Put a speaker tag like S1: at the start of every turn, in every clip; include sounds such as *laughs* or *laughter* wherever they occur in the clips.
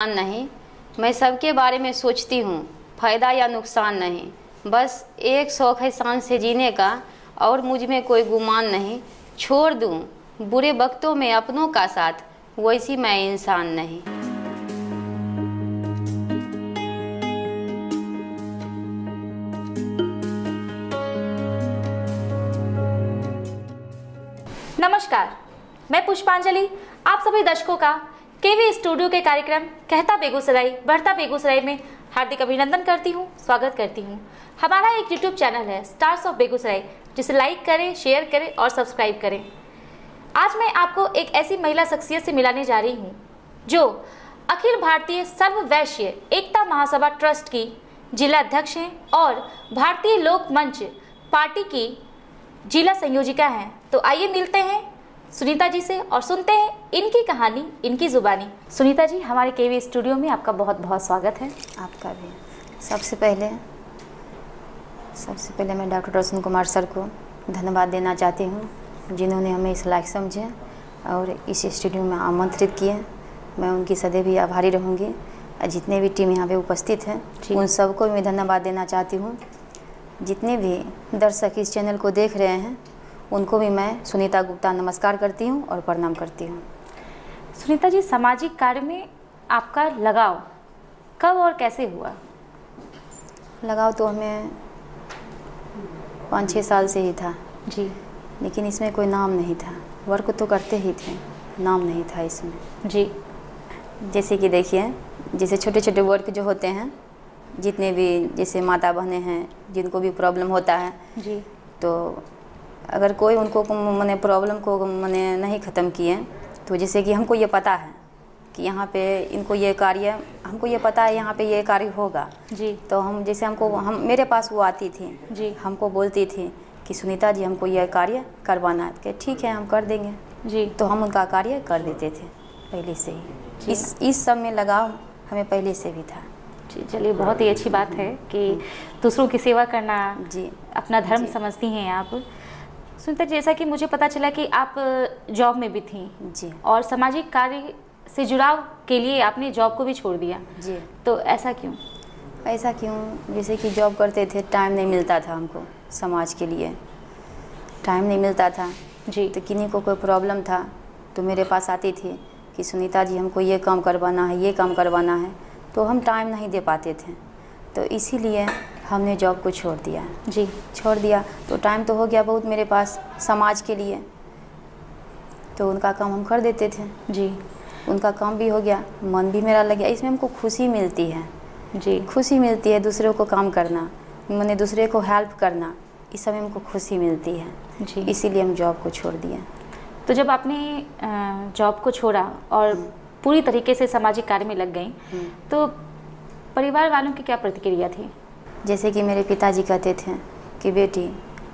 S1: नहीं। मैं सबके बारे में सोचती हूँ, फ़ायदा या नुकसान नहीं। बस एक शौक है शान से जीने का, और मुझमें कोई गुमान नहीं। छोड़ दूँ, बुरे वक्तों में अपनों का साथ, वैसी मैं इंसान नहीं।
S2: नमस्कार, मैं पुष्पांजलि, आप सभी दर्शकों का केवी स्टूडियो के कार्यक्रम कहता बेगूसराय, बढ़ता बेगूसराय में हार्दिक अभिनंदन करती हूँ, स्वागत करती हूँ। हमारा एक यूट्यूब चैनल है स्टार्स ऑफ़ बेगूसराय, जिसे लाइक करें शेयर करें और सब्सक्राइब करें। आज मैं आपको एक ऐसी महिला शख्सियत से मिलाने जा रही हूँ, जो अखिल भारतीय सर्व वैश्य एकता महासभा ट्रस्ट की जिला अध्यक्ष हैं और भारतीय लोक मंच पार्टी की जिला संयोजिका हैं। तो आइए मिलते हैं सुनीता जी से और सुनते हैं इनकी कहानी इनकी जुबानी। सुनीता जी हमारे केवी स्टूडियो में आपका बहुत बहुत स्वागत है।
S3: आपका भी। सबसे पहले सबसे पहले मैं डॉक्टर रोशन कुमार सर को धन्यवाद देना चाहती हूँ जिन्होंने हमें इस लायक समझे और इस स्टूडियो में आमंत्रित किए। मैं उनकी सदैव ही आभारी रहूँगी। जितने भी टीम यहाँ पे उपस्थित हैं उन सबको मैं धन्यवाद देना चाहती हूँ। जितने भी दर्शक इस चैनल को देख रहे हैं उनको भी मैं सुनीता गुप्ता नमस्कार करती हूँ और प्रणाम करती हूँ।
S2: सुनीता जी सामाजिक कार्य में आपका लगाव कब और कैसे हुआ?
S3: लगाव तो हमें पाँच छः साल से ही था।
S2: जी।
S3: लेकिन इसमें कोई नाम नहीं था। वर्क तो करते ही थे नाम नहीं था इसमें।
S2: जी।
S3: जैसे कि देखिए जैसे छोटे छोटे वर्क जो होते हैं जितने भी जैसे माता बहनें हैं जिनको भी प्रॉब्लम होता है
S2: जी।
S3: तो अगर कोई उनको मैंने प्रॉब्लम को मैंने नहीं ख़त्म किए तो जैसे कि हमको ये पता है कि यहाँ पे इनको ये कार्य हमको ये पता है यहाँ पे ये कार्य होगा।
S2: जी।
S3: तो हम जैसे हमको हम मेरे पास वो आती थी।
S2: जी।
S3: हमको बोलती थी कि सुनीता जी हमको यह कार्य करवाना है। कि ठीक है हम कर देंगे।
S2: जी।
S3: तो हम उनका कार्य कर देते थे पहले से ही। इस इस सब में लगाव हमें पहले से भी था।
S2: जी चलिए बहुत ही अच्छी बात है कि दूसरों की सेवा करना
S3: जी।
S2: अपना धर्म
S3: जी।
S2: समझती हैं आप। सुनीता जी जैसा कि मुझे पता चला कि आप जॉब में भी थी।
S3: जी।
S2: और सामाजिक कार्य से जुड़ाव के लिए आपने जॉब को भी छोड़ दिया।
S3: जी।
S2: तो ऐसा क्यों?
S3: ऐसा क्यों? जैसे कि जॉब करते थे टाइम नहीं मिलता था हमको समाज के लिए। टाइम नहीं मिलता था।
S2: जी।
S3: तो किन्हीं को कोई प्रॉब्लम था तो मेरे पास आती थी कि सुनीता जी हमको ये काम करवाना है ये काम करवाना है। तो हम टाइम नहीं दे पाते थे। तो इसीलिए हमने जॉब को छोड़ दिया।
S2: जी
S3: छोड़ दिया। तो टाइम तो हो गया बहुत मेरे पास समाज के लिए। तो उनका काम हम कर देते थे।
S2: जी।
S3: उनका काम भी हो गया। मन भी मेरा लग गया। इसमें हमको खुशी मिलती है।
S2: जी।
S3: खुशी मिलती है दूसरों को काम करना मैंने दूसरे को हेल्प करना। इस समय हमको खुशी मिलती है।
S2: जी।
S3: इसीलिए हम जॉब को छोड़ दिए।
S2: तो जब आपने जॉब को छोड़ा और पूरी तरीके से सामाजिक कार्य में लग गई तो परिवार वालों की क्या प्रतिक्रिया थी?
S3: जैसे कि मेरे पिताजी कहते थे कि बेटी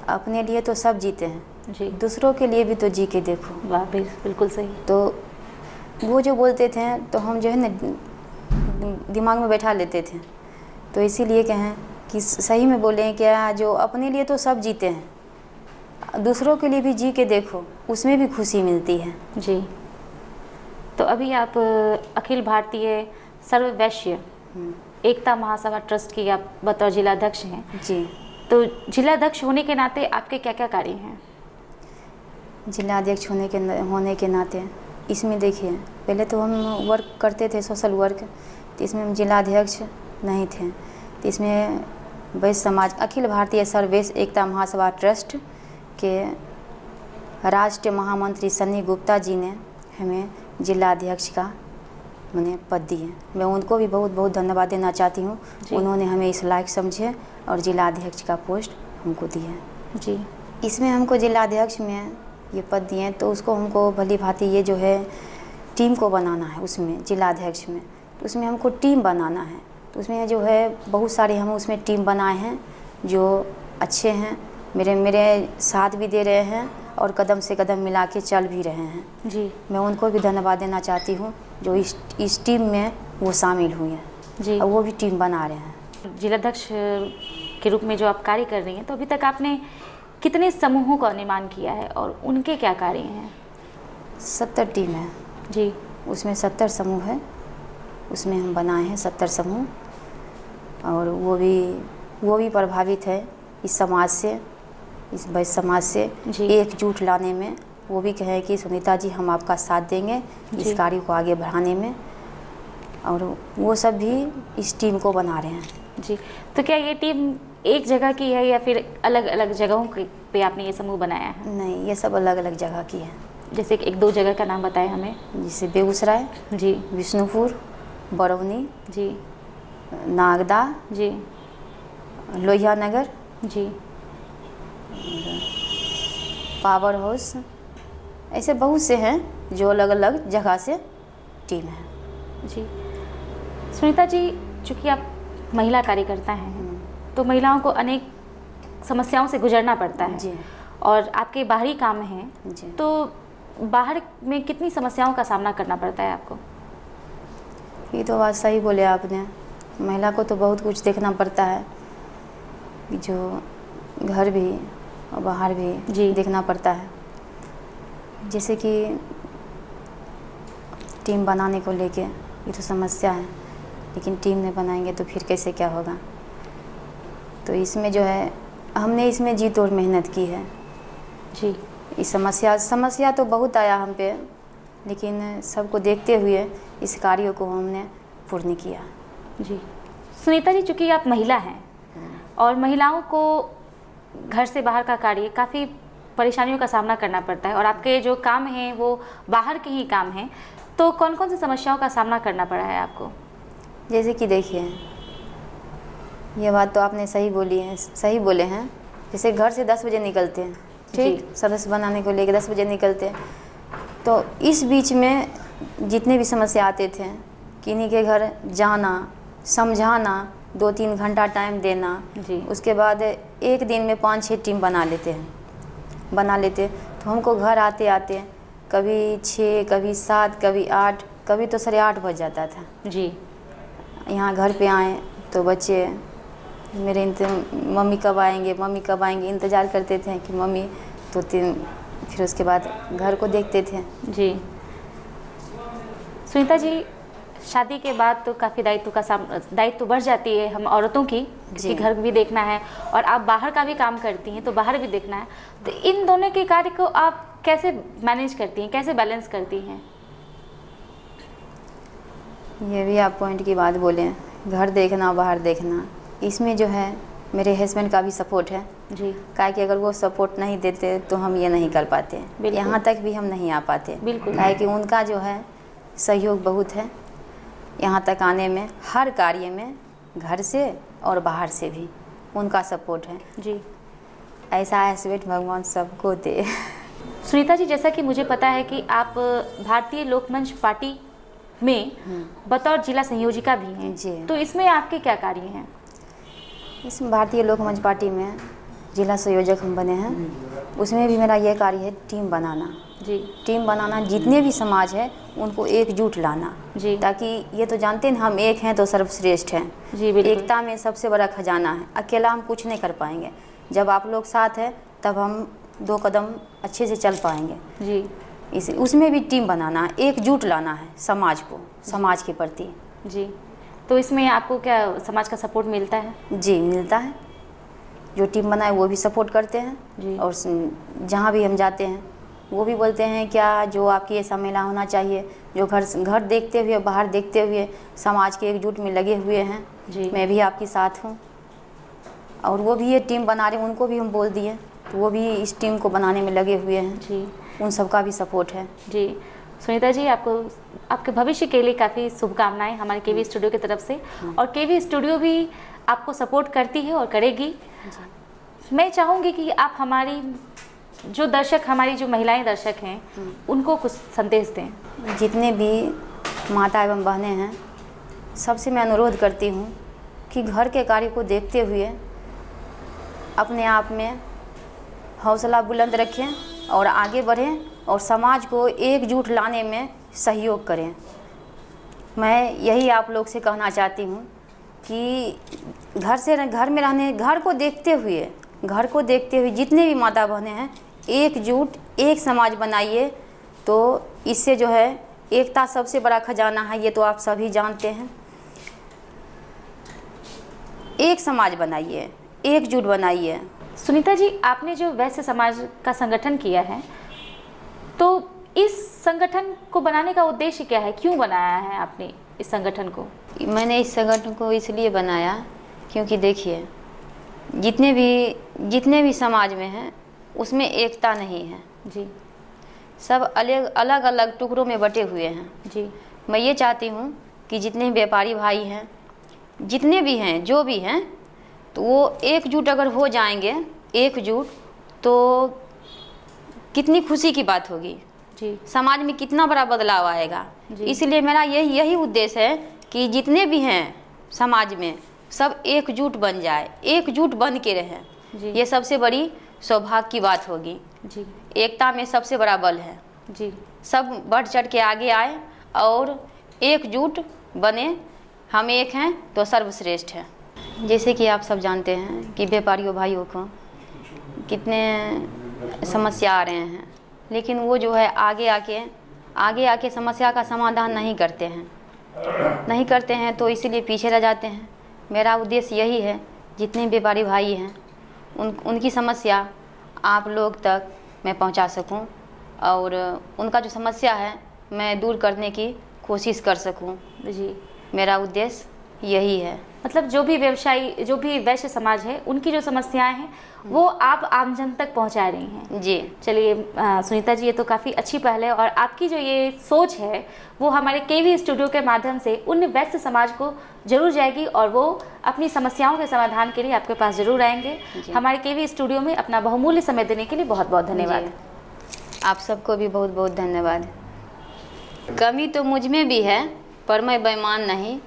S3: अपने लिए तो सब जीते हैं
S2: जी।
S3: दूसरों के लिए भी तो जी के देखो।
S2: वाह बिल्कुल सही।
S3: तो वो जो बोलते थे तो हम जो है ना दिमाग में बैठा लेते थे। तो इसीलिए कहें कि सही में बोलें क्या जो अपने लिए तो सब जीते हैं दूसरों के लिए भी जी के देखो उसमें भी खुशी मिलती है।
S2: जी। तो अभी आप अखिल भारतीय सर्व वैश्य एकता महासभा ट्रस्ट की आप बतौर जिलाध्यक्ष हैं।
S3: जी।
S2: तो जिलाध्यक्ष होने के नाते आपके क्या क्या कार्य हैं?
S3: जिलाध्यक्ष होने के होने के नाते इसमें देखिए पहले तो हम वर्क करते थे सोशल वर्क तो इसमें हम जिलाध्यक्ष नहीं थे। तो इसमें वैश्य समाज अखिल भारतीय सर्वेश एकता महासभा ट्रस्ट के राष्ट्रीय महामंत्री सन्नी गुप्ता जी ने हमें जिलाध्यक्ष का मैंने पद दिए मैं उनको भी बहुत बहुत धन्यवाद देना चाहती हूँ। उन्होंने हमें इस लायक समझे और जिलाध्यक्ष का पोस्ट हमको दिया
S2: जी।
S3: इसमें हमको जिलाध्यक्ष में ये पद दिए तो उसको हमको भली भांति ये जो है टीम को बनाना है उसमें जिलाध्यक्ष में। तो उसमें हमको टीम बनाना है। तो उसमें जो है बहुत सारे हम उसमें टीम बनाए हैं जो अच्छे हैं मेरे मेरे साथ भी दे रहे हैं और कदम से कदम मिला के चल भी रहे हैं।
S2: जी।
S3: मैं उनको भी धन्यवाद देना चाहती हूँ जो इस इस टीम में वो शामिल हुए हैं।
S2: जी।
S3: और वो भी टीम बना रहे हैं।
S2: जिलाध्यक्ष के रूप में जो आप कार्य कर रही हैं तो अभी तक आपने कितने समूहों का निर्माण किया है और उनके क्या कार्य हैं?
S3: सत्तर टीम है।
S2: जी।
S3: उसमें सत्तर समूह है। उसमें हम बनाए हैं सत्तर समूह। और वो भी वो भी प्रभावित है इस समाज से। इस वैश्य समाज से। एकजुट लाने में। वो भी कहें कि सुनीता जी हम आपका साथ देंगे इस कार्य को आगे बढ़ाने में। और वो सब भी इस टीम को बना रहे हैं।
S2: जी। तो क्या ये टीम एक जगह की है या फिर अलग अलग जगहों के- पे आपने ये समूह बनाया है?
S3: नहीं ये सब अलग अलग जगह की है।
S2: जैसे कि एक दो जगह का नाम बताएँ हमें।
S3: जैसे बेगूसराय
S2: जी।
S3: विष्णुपुर बरौनी
S2: जी।
S3: नागदा
S2: जी।
S3: लोहिया नगर
S2: जी।
S3: Power house. ऐसे बहुत से हैं जो अलग अलग जगह से टीम है।
S2: जी। सुनीता जी चूँकि आप महिला कार्यकर्ता हैं तो महिलाओं को अनेक समस्याओं से गुजरना पड़ता है।
S3: जी।
S2: और आपके बाहरी काम हैं
S3: जी।
S2: तो बाहर में कितनी समस्याओं का सामना करना पड़ता है आपको?
S3: ये तो बात सही बोले आपने। महिला को तो बहुत कुछ देखना पड़ता है। जो घर भी और बाहर भी
S2: जी।
S3: देखना पड़ता है। जैसे कि टीम बनाने को लेके ये तो समस्या है लेकिन टीम नहीं बनाएँगे तो फिर कैसे क्या होगा? तो इसमें जो है हमने इसमें जी तोड़ मेहनत की है।
S2: जी।
S3: इस समस्या समस्या तो बहुत आया हम पे लेकिन सबको देखते हुए इस कार्य को हमने पूर्ण किया।
S2: जी। सुनीता जी चूँकि आप महिला हैं। और महिलाओं को घर से बाहर का कार्य काफ़ी परेशानियों का सामना करना पड़ता है और आपके जो काम हैं वो बाहर के ही काम हैं। तो कौन कौन सी समस्याओं का सामना करना पड़ा है आपको?
S3: जैसे कि देखिए ये बात तो आपने सही बोली है सही बोले हैं। जैसे घर से दस बजे निकलते हैं ठीक। सदस्य बनाने को लेकर दस बजे निकलते हैं। तो इस बीच में जितने भी समस्या आते थे किन्हीं के घर जाना समझाना दो तीन घंटा टाइम देना।
S2: जी।
S3: उसके बाद एक दिन में पाँच छः टीम बना लेते हैं। बना लेते तो हमको घर आते आते कभी छः कभी सात कभी आठ कभी तो साढ़े आठ बज जाता था।
S2: जी।
S3: यहाँ घर पे आए तो बच्चे मेरे मम्मी कब आएँगे मम्मी कब आएँगे इंतज़ार करते थे कि मम्मी तो तीन फिर उसके बाद घर को देखते थे।
S2: जी। सुनीता जी शादी के बाद तो काफ़ी दायित्व का साम दायित्व बढ़ जाती है हम औरतों की कि। घर भी देखना है और आप बाहर का भी काम करती हैं तो बाहर भी देखना है। तो इन दोनों के कार्य को आप कैसे मैनेज करती हैं कैसे बैलेंस करती हैं?
S3: ये भी आप पॉइंट की बात बोले घर देखना बाहर देखना इसमें जो है मेरे हस्बैंड का भी सपोर्ट है।
S2: जी।
S3: काहे कि अगर वो सपोर्ट नहीं देते तो हम ये नहीं कर पाते। यहाँ तक भी हम नहीं आ पाते।
S2: बिल्कुल।
S3: काहे कि उनका जो है सहयोग बहुत है। यहाँ तक आने में हर कार्य में घर से और बाहर से भी उनका सपोर्ट है।
S2: जी।
S3: ऐसा हस्बैंड भगवान सबको दे। *laughs*
S2: सुनीता जी जैसा कि मुझे पता है कि आप भारतीय लोकमंच पार्टी में बतौर जिला संयोजिका भी हैं।
S3: जी।
S2: तो इसमें आपके क्या कार्य हैं?
S3: इसमें भारतीय लोकमंच पार्टी में जिला संयोजक हम बने हैं। उसमें भी मेरा यह कार्य है टीम बनाना।
S2: जी।
S3: टीम बनाना जितने भी समाज है उनको एकजुट लाना।
S2: जी।
S3: ताकि ये तो जानते हैं हम एक हैं तो सर्वश्रेष्ठ हैं।
S2: जी बिल्कुल।
S3: एकता में सबसे बड़ा खजाना है। अकेला हम कुछ नहीं कर पाएँगे। जब आप लोग साथ हैं तब हम दो कदम अच्छे से चल पाएँगे।
S2: जी।
S3: इस उसमें भी टीम बनाना है एकजुट लाना है समाज को समाज के प्रति।
S2: जी। तो इसमें आपको क्या समाज का सपोर्ट मिलता है?
S3: जी मिलता है। जो टीम बनाए वो भी सपोर्ट करते
S2: जी।
S3: हैं और जहाँ भी हम जाते हैं वो भी बोलते हैं क्या जो आपकी ऐसा मेला होना चाहिए जो घर घर देखते हुए बाहर देखते हुए समाज के एकजुट में लगे हुए हैं
S2: जी।
S3: मैं भी आपके साथ हूँ। और वो भी ये टीम बना रहे हैं उनको भी हम बोल दिए। तो वो भी इस टीम को बनाने में लगे हुए हैं।
S2: जी।
S3: उन सबका भी सपोर्ट है।
S2: जी। सुनीता जी आपको आपके भविष्य के लिए काफ़ी शुभकामनाएँ हमारे केवी स्टूडियो की तरफ़ से। और केवी स्टूडियो भी आपको सपोर्ट करती है और करेगी। मैं चाहूँगी कि आप हमारी जो दर्शक, हमारी जो महिलाएँ दर्शक हैं, उनको कुछ संदेश दें।
S3: जितने भी माता एवं बहनें हैं, सबसे मैं अनुरोध करती हूँ कि घर के कार्य को देखते हुए अपने आप में हौसला बुलंद रखें और आगे बढ़ें और समाज को एकजुट लाने में सहयोग करें। मैं यही आप लोग से कहना चाहती हूँ कि घर से घर में रहने, घर को देखते हुए, घर को देखते हुए जितने भी माता बहनें हैं, एकजुट, एक समाज बनाइए। तो इससे जो है, एकता सबसे बड़ा खजाना है, ये तो आप सभी जानते हैं। एक समाज बनाइए, एकजुट बनाइए।
S2: सुनीता जी, आपने जो वैश्य समाज का संगठन किया है तो इस संगठन को बनाने का उद्देश्य क्या है? क्यों बनाया है आपने इस संगठन को?
S3: मैंने इस संगठन को इसलिए बनाया क्योंकि देखिए जितने भी जितने भी समाज में हैं उसमें एकता नहीं है।
S2: जी।
S3: सब अलग अलग अलग टुकड़ों में बटे हुए हैं।
S2: जी।
S3: मैं ये चाहती हूँ कि जितने व्यापारी भाई हैं जितने भी हैं जो भी हैं तो वो एकजुट अगर हो जाएँगे एकजुट तो कितनी खुशी की बात होगी।
S2: जी।
S3: समाज में कितना बड़ा बदलाव आएगा। इसलिए मेरा यही यही उद्देश्य है कि जितने भी हैं समाज में सब एकजुट बन जाए एकजुट बन के रहें। ये सबसे बड़ी सौभाग्य की बात होगी।
S2: जी।
S3: एकता में सबसे बड़ा बल है।
S2: जी।
S3: सब बढ़ चढ़ के आगे आए और एकजुट बने। हम एक हैं तो सर्वश्रेष्ठ हैं। जैसे कि आप सब जानते हैं कि व्यापारियों भाइयों को कितने समस्या आ रहे हैं। लेकिन वो जो है आगे आके आगे आके समस्या का समाधान नहीं करते हैं। नहीं करते हैं तो इसीलिए पीछे रह जाते हैं। मेरा उद्देश्य यही है, जितने व्यापारी भाई हैं, उन, उनकी समस्या आप लोग तक मैं पहुँचा सकूँ और उनका जो समस्या है, मैं दूर करने की कोशिश कर सकूँ।
S2: जी,
S3: मेरा उद्देश्य यही है।
S2: मतलब जो भी व्यवसायी जो भी वैश्य समाज है उनकी जो समस्याएँ हैं वो आप आमजन तक पहुँचा रही हैं।
S3: जी।
S2: चलिए सुनीता जी ये तो काफ़ी अच्छी पहल है और आपकी जो ये सोच है वो हमारे केवी स्टूडियो के माध्यम से उन वैश्य समाज को ज़रूर जाएगी और वो अपनी समस्याओं के समाधान के लिए आपके पास ज़रूर आएँगे। हमारे केवी स्टूडियो में अपना बहुमूल्य समय देने के लिए बहुत बहुत धन्यवाद।
S3: आप सबको भी बहुत बहुत धन्यवाद। कमी तो मुझमें भी है पर मैं बेईमान नहीं।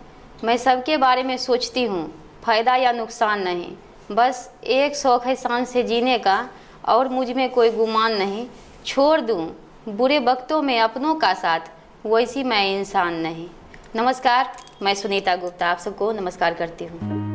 S3: मैं सबके बारे में सोचती हूँ, फ़ायदा या नुकसान नहीं। बस एक शौक है शान से जीने का, और मुझमें कोई गुमान नहीं। छोड़ दूँ, बुरे वक्तों में अपनों का साथ, वैसी मैं इंसान नहीं। नमस्कार, मैं सुनीता गुप्ता, आप सबको नमस्कार करती हूँ।